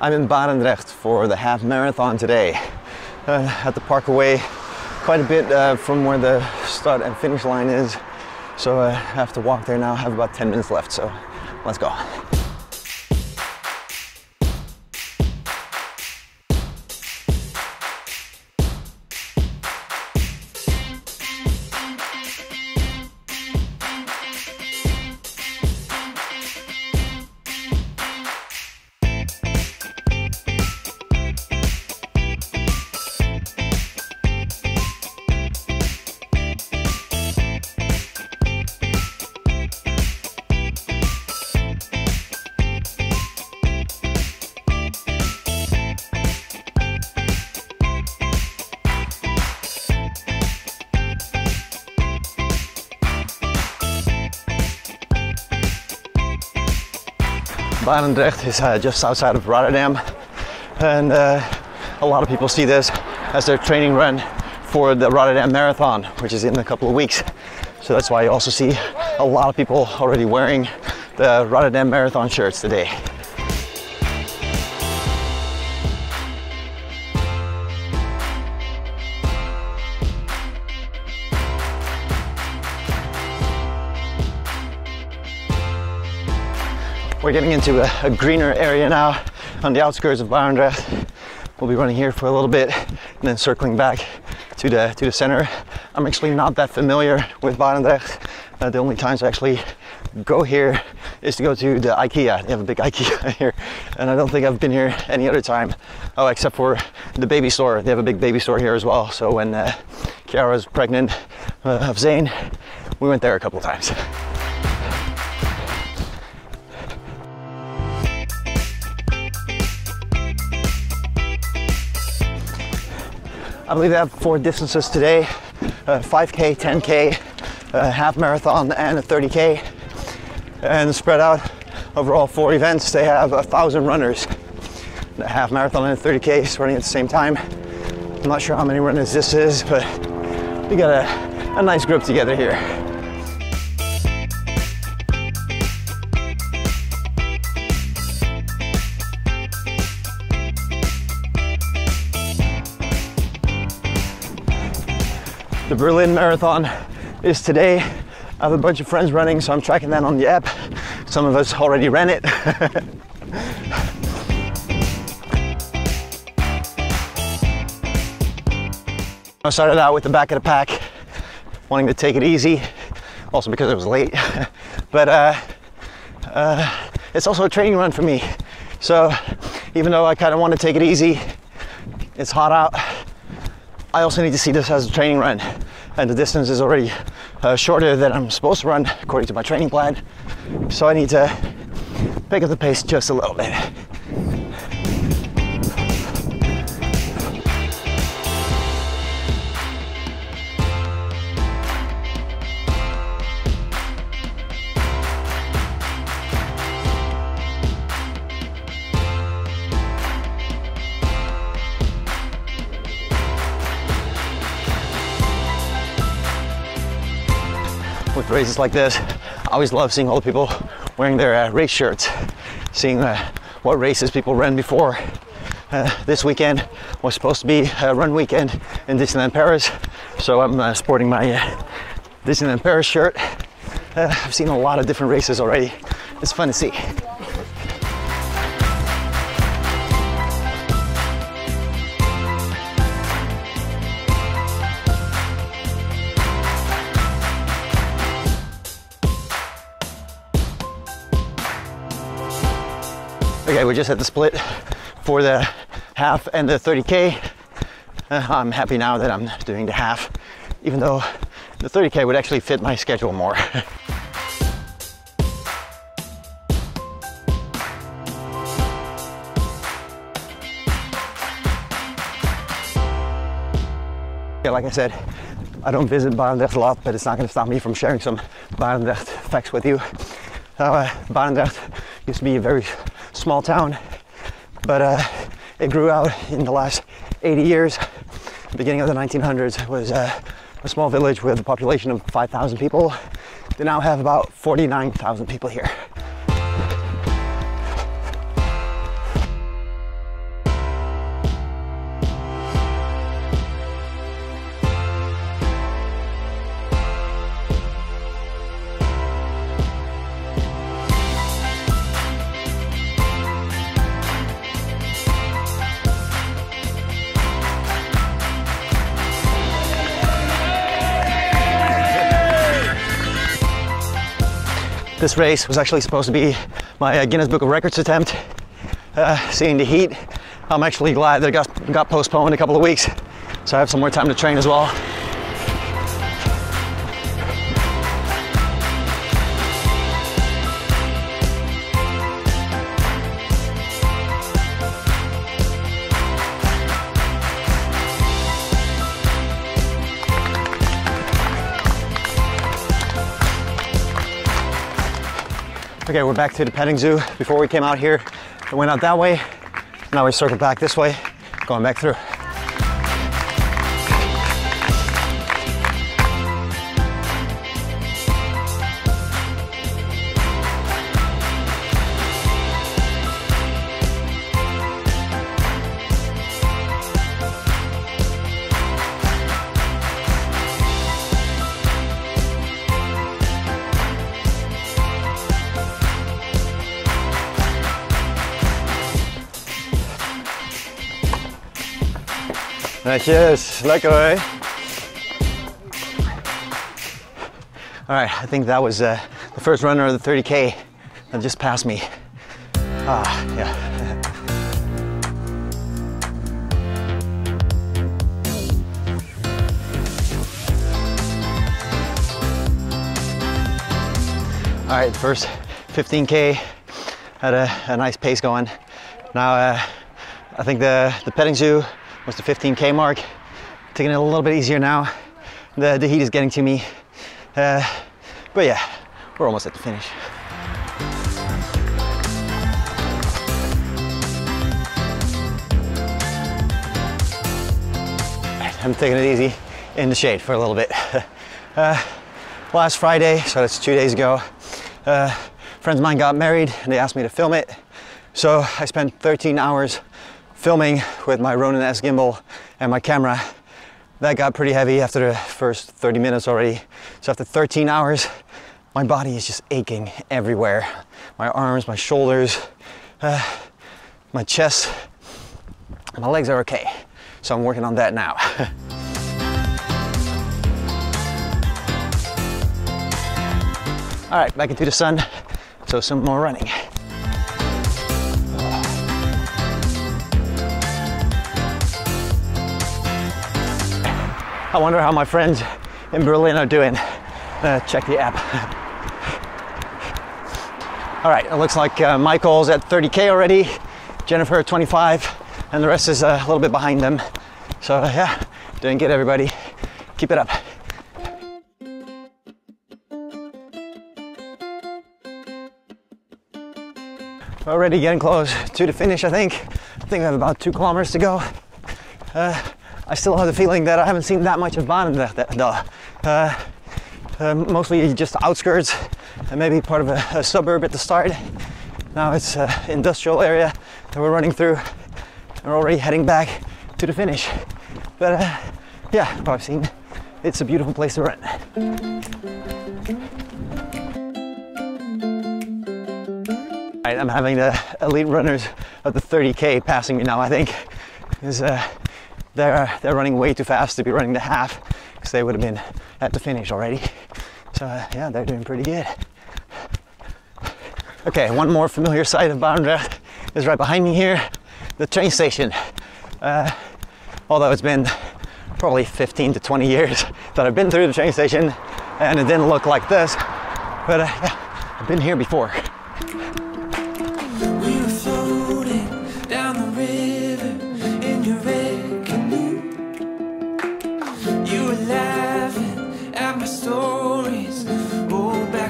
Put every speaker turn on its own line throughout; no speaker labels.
I'm in Barendrecht for the half marathon today. Uh, at the park away quite a bit uh, from where the start and finish line is. So uh, I have to walk there now, I have about 10 minutes left, so let's go. Barendrecht is uh, just outside of Rotterdam, and uh, a lot of people see this as their training run for the Rotterdam Marathon, which is in a couple of weeks. So that's why you also see a lot of people already wearing the Rotterdam Marathon shirts today. We're getting into a, a, greener area now on the outskirts of Barendrecht. We'll be running here for a little bit and then circling back to the to the center. I'm actually not that familiar with Barendrecht. Uh, the only times I actually go here is to go to the IKEA. They have a big IKEA here, and I don't think I've been here any other time. Oh, except for the baby store. They have a big baby store here as well. So when uh, Kiara was pregnant uh, of Zane, we went there a couple times. I believe they have four distances today, uh, 5K, 10K, a half marathon and a 30K. And spread out over all four events, they have a thousand runners. The half marathon and a 30K is running at the same time. I'm not sure how many runners this is, but we got a, a nice group together here. Berlin Marathon is today. I have a bunch of friends running, so I'm tracking that on the app. Some of us already ran it. I started out with the back of the pack, wanting to take it easy, also because it was late. but uh, uh, it's also a training run for me. So even though I kind of want to take it easy, it's hot out. I also need to see this as a training run and the distance is already uh, shorter than I'm supposed to run according to my training plan. So I need to pick up the pace just a little bit. Races like this, I always love seeing all the people wearing their uh, race shirts, seeing uh, what races people ran before. Uh, this weekend was supposed to be a run weekend in Disneyland Paris, so I'm uh, sporting my uh, Disneyland Paris shirt. Uh, I've seen a lot of different races already. It's fun to see. Okay, we just had the split for the half and the 30K. Uh, I'm happy now that I'm doing the half, even though the 30K would actually fit my schedule more. like I said, I don't visit Barendrecht a lot, but it's not going to stop me from sharing some Barendrecht facts with you. Uh, Barendrecht used to be a very small town, but uh, it grew out in the last 80 years. beginning of the 1900s, was uh, a small village with a population of 5,000 people. They now have about 49,000 people here. This race was actually supposed to be my uh, Guinness Book of Records attempt. Uh, seeing the heat, I'm actually glad that it got, got postponed a couple of weeks. So I have some more time to train as well. Okay, we're back to the petting zoo. Before we came out here, I went out that way. Now we circle back this way, going back through. Yes, lekker eh? All right, I think that was uh, the first runner of the 30K that just passed me. Ah, yeah. All right, first 15K had a, a nice pace going. Now uh, I think the, the petting zoo was the 15K mark. Taking it a little bit easier now. The, the heat is getting to me. Uh, but yeah, we're almost at the finish. I'm taking it easy in the shade for a little bit. Uh, last Friday, so that's two days ago, uh, friends of mine got married and they asked me to film it. So I spent 13 hours filming with my Ronin S gimbal and my camera. That got pretty heavy after the first 30 minutes already. So after 13 hours, my body is just aching everywhere. My arms, my shoulders, uh, my chest, my legs are okay. So I'm working on that now. All right, back into the sun. So some more running. I wonder how my friends in Berlin are doing. Uh, check the app. All right, it looks like uh, Michael's at 30K already, Jennifer at 25, and the rest is uh, a little bit behind them. So uh, yeah, doing good everybody. Keep it up. Already getting close to the finish, I think. I think I have about two kilometers to go. Uh, I still have the feeling that I haven't seen that much of Barendrecht though. Uh, uh, mostly just outskirts and maybe part of a, a, suburb at the start. Now it's an industrial area that we're running through. We're already heading back to the finish. But uh, yeah, what I've seen, it's a beautiful place to run. I'm having the elite runners of the 30K passing me now, I think. Because uh, they're, they're running way too fast to be running the half because they would have been at the finish already. So uh, yeah, they're doing pretty good. Okay, one more familiar sight of Barendrecht is right behind me here, the train station. Uh, although it's been probably 15 to 20 years that I've been through the train station and it didn't look like this, but uh, yeah, I've been here before.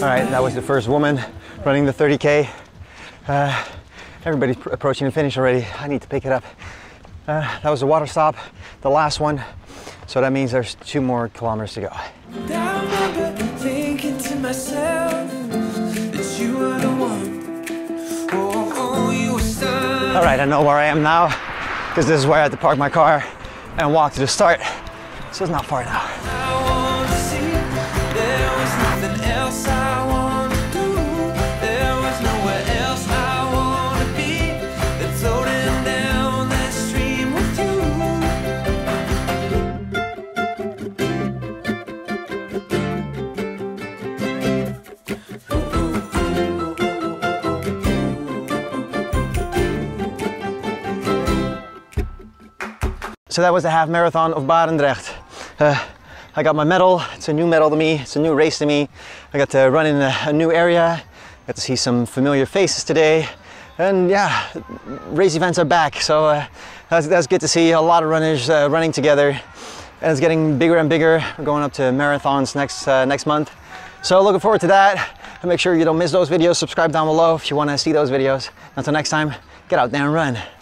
All right, that was the first woman running the 30K. Uh, everybody's approaching the finish already. I need to pick it up. Uh, that was the water stop, the last one. So that means there's two more kilometers to go. All right, I know where I am now because this is where I had to park my car and walk to the start. So it's not far now. So that was the half marathon of Barendrecht. Uh, I got my medal. It's a new medal to me. It's a new race to me. I got to run in a, a new area. Got to see some familiar faces today. And yeah, race events are back. So uh, that's, that's good to see a lot of runners uh, running together. And it's getting bigger and bigger. We're going up to marathons next, uh, next month. So looking forward to that. And make sure you don't miss those videos. Subscribe down below if you want to see those videos. Until next time, get out there and run.